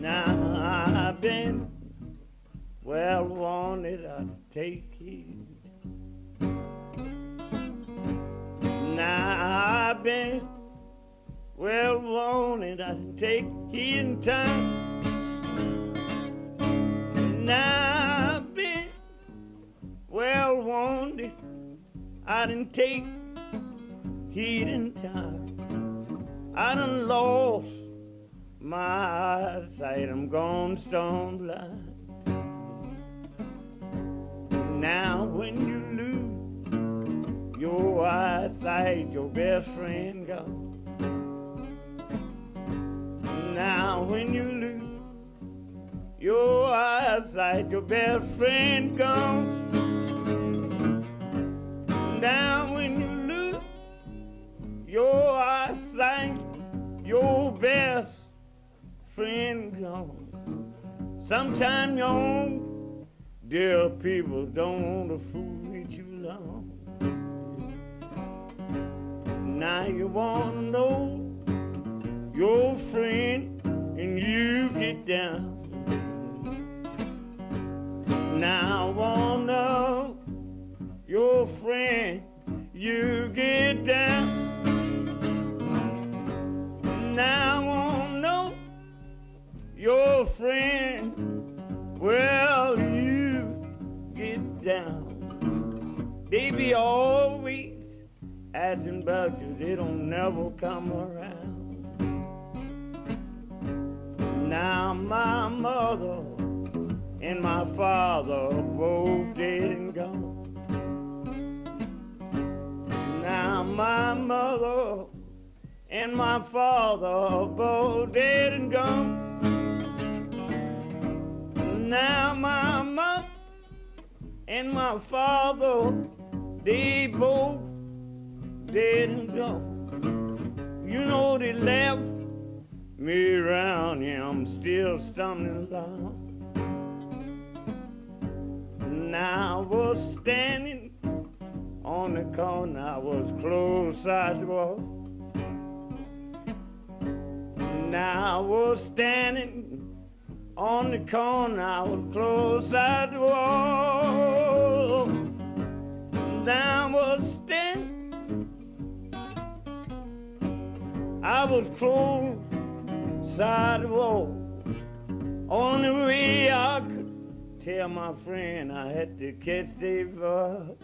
Now I've been well wanted, I take it. Now I've been well wanted, I take it in time. Now I've been well wanted, I didn't take heed in time. I done lost my eyesight, I'm gone stone blind. Now when you lose your eyesight, your best friend gone. Now when you lose your eyesight, your best friend gone. Now when you friend gone. Sometimes your own dear people don't want to fool with you long. Now you want to know your friend and you get down. Now I want to know your friend, you get well, you get down. They be always asking about you, they don't never come around. Now my mother and my father both dead and gone. Now my mother and my father both dead and gone. And my father, they both and gone. You know they left me around, yeah, I'm still stumbling along. Now I was standing on the corner, I was close sidewalk. Now I was standing on the corner, I was close sidewalk. Now I was standing, I was close sidewalk. On the way I could tell my friend I had to catch the bus.